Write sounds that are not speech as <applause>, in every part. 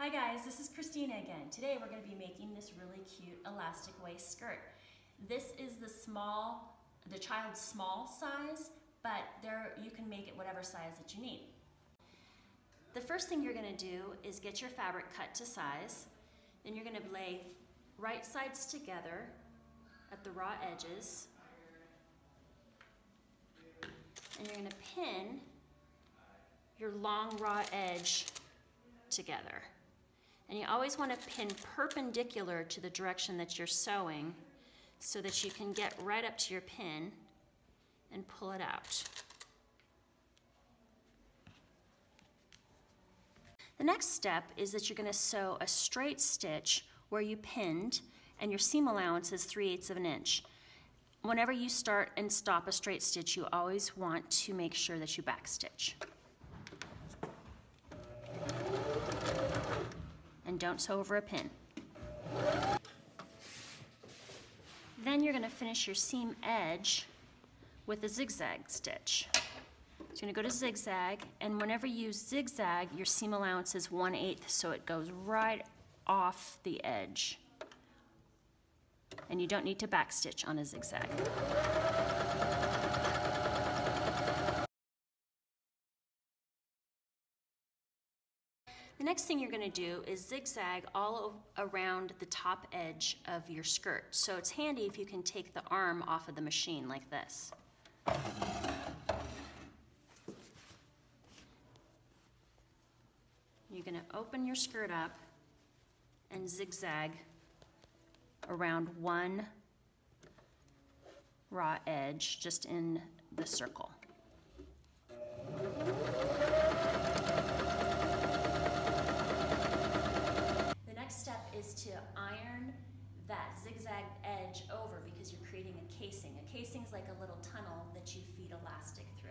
Hi guys, this is Christina again. Today we're going to be making this really cute elastic waist skirt. This is the small, the child's small size, but there you can make it whatever size that you need. The first thing you're going to do is get your fabric cut to size. Then you're going to lay right sides together at the raw edges. And you're going to pin your long raw edge together. And you always want to pin perpendicular to the direction that you're sewing so that you can get right up to your pin and pull it out. The next step is that you're going to sew a straight stitch where you pinned and your seam allowance is 3 eighths of an inch. Whenever you start and stop a straight stitch, you always want to make sure that you back and don't sew over a pin. Then you're gonna finish your seam edge with a zigzag stitch. So you're gonna go to zigzag, and whenever you zigzag, your seam allowance is 1 8 so it goes right off the edge. And you don't need to backstitch on a zigzag. The next thing you're gonna do is zigzag all around the top edge of your skirt. So it's handy if you can take the arm off of the machine like this. You're gonna open your skirt up and zigzag around one raw edge just in the circle. Is to iron that zigzag edge over because you're creating a casing. A casing is like a little tunnel that you feed elastic through.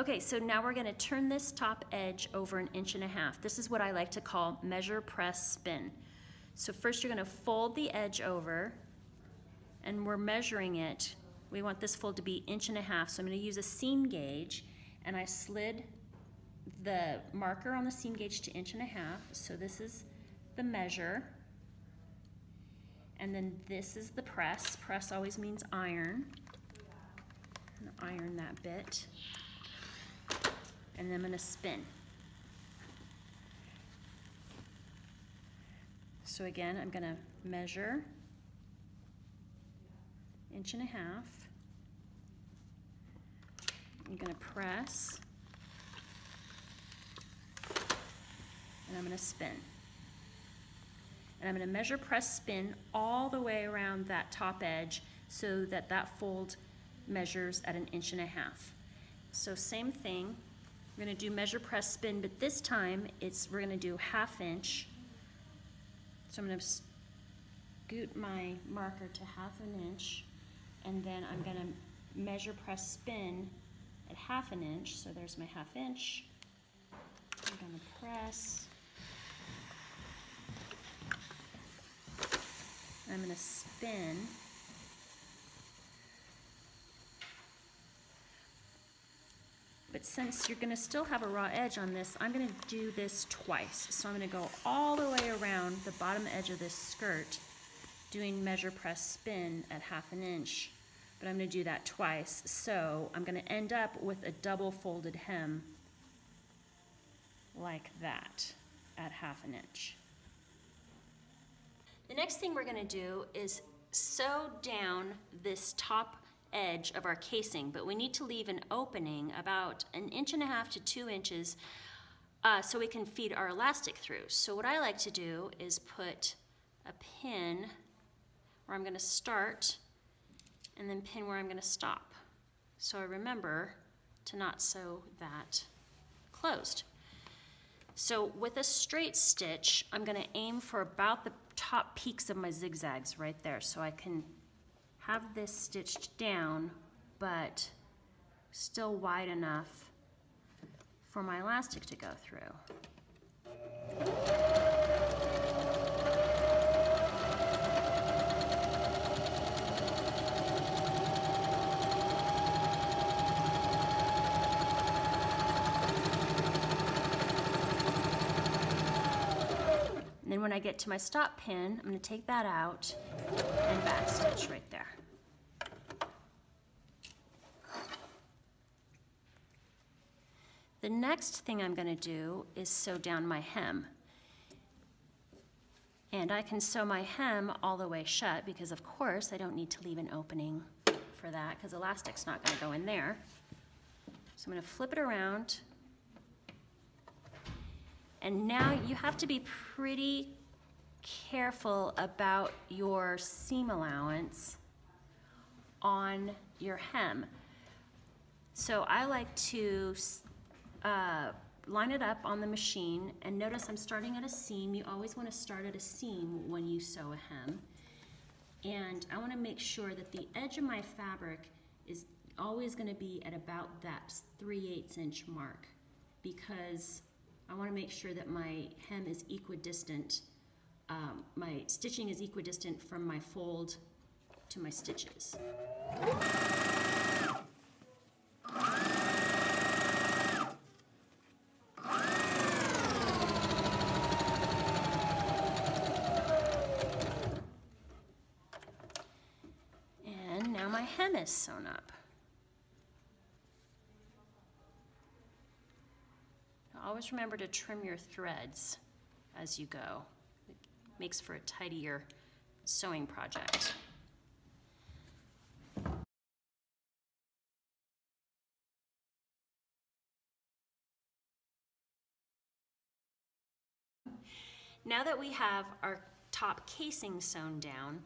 Okay, so now we're gonna turn this top edge over an inch and a half. This is what I like to call measure, press, spin. So first you're gonna fold the edge over and we're measuring it. We want this fold to be inch and a half. So I'm gonna use a seam gauge and I slid the marker on the seam gauge to inch and a half. So this is the measure. And then this is the press. Press always means iron. iron that bit. And then I'm gonna spin. So again, I'm gonna measure inch and a half. I'm gonna press. And I'm gonna spin and I'm gonna measure press spin all the way around that top edge so that that fold measures at an inch and a half. So same thing, we're gonna do measure press spin, but this time it's we're gonna do half inch. So I'm gonna scoot my marker to half an inch, and then I'm gonna measure press spin at half an inch. So there's my half inch. I'm gonna press I'm going to spin. But since you're going to still have a raw edge on this, I'm going to do this twice. So I'm going to go all the way around the bottom edge of this skirt doing measure press spin at half an inch. But I'm going to do that twice. So I'm going to end up with a double folded hem like that at half an inch. The next thing we're gonna do is sew down this top edge of our casing, but we need to leave an opening about an inch and a half to two inches uh, so we can feed our elastic through. So what I like to do is put a pin where I'm gonna start and then pin where I'm gonna stop. So I remember to not sew that closed. So with a straight stitch, I'm gonna aim for about the top peaks of my zigzags right there. So I can have this stitched down, but still wide enough for my elastic to go through. When I get to my stop pin, I'm gonna take that out and back stitch right there. The next thing I'm gonna do is sew down my hem. And I can sew my hem all the way shut because of course I don't need to leave an opening for that because elastic's not gonna go in there. So I'm gonna flip it around. And now you have to be pretty careful about your seam allowance on your hem. So I like to uh, line it up on the machine and notice I'm starting at a seam. You always want to start at a seam when you sew a hem. And I want to make sure that the edge of my fabric is always going to be at about that 3 8 inch mark because I want to make sure that my hem is equidistant. Um, my stitching is equidistant from my fold to my stitches. And now my hem is sewn up. Always remember to trim your threads as you go. It makes for a tidier sewing project. Now that we have our top casing sewn down,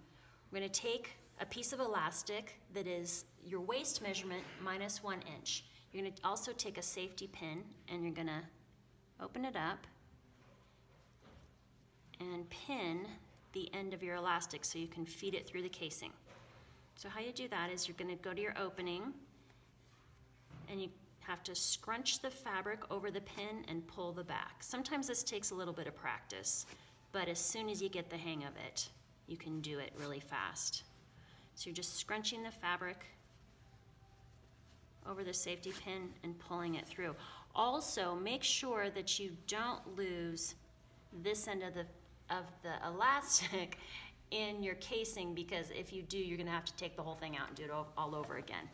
we're gonna take a piece of elastic that is your waist measurement minus one inch. You're gonna also take a safety pin and you're gonna open it up and pin the end of your elastic so you can feed it through the casing. So how you do that is you're gonna go to your opening and you have to scrunch the fabric over the pin and pull the back. Sometimes this takes a little bit of practice, but as soon as you get the hang of it, you can do it really fast. So you're just scrunching the fabric over the safety pin and pulling it through. Also, make sure that you don't lose this end of the, of the elastic <laughs> in your casing because if you do, you're gonna have to take the whole thing out and do it all, all over again.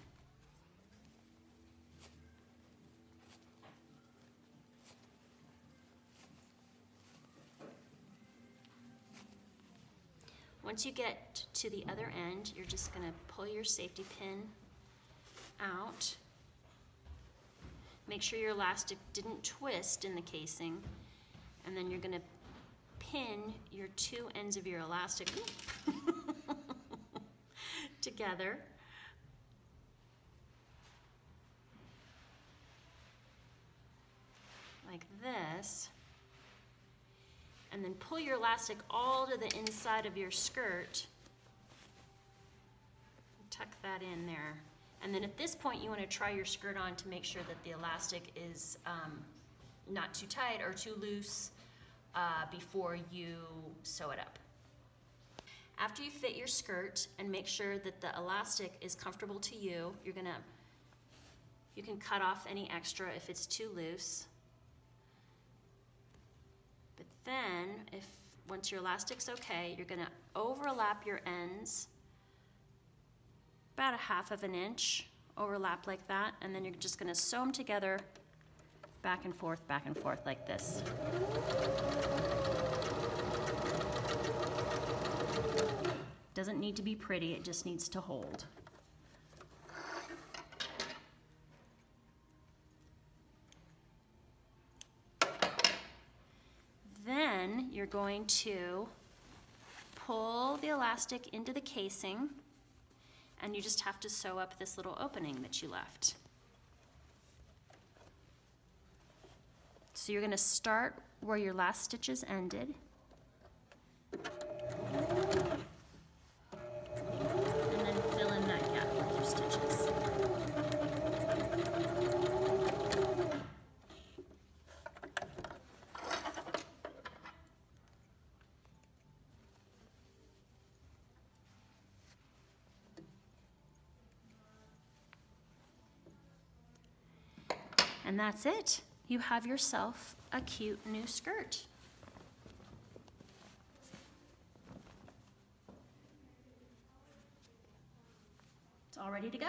Once you get to the other end, you're just gonna pull your safety pin out. Make sure your elastic didn't twist in the casing. And then you're gonna pin your two ends of your elastic <laughs> together. Like this and then pull your elastic all to the inside of your skirt. Tuck that in there. And then at this point, you want to try your skirt on to make sure that the elastic is um, not too tight or too loose uh, before you sew it up. After you fit your skirt and make sure that the elastic is comfortable to you, you're gonna, you can cut off any extra if it's too loose. But then, if once your elastic's okay, you're gonna overlap your ends about a half of an inch, overlap like that, and then you're just gonna sew them together back and forth, back and forth like this. Doesn't need to be pretty, it just needs to hold. Then you're going to pull the elastic into the casing and you just have to sew up this little opening that you left. So you're gonna start where your last stitches ended. And that's it. You have yourself a cute new skirt. It's all ready to go.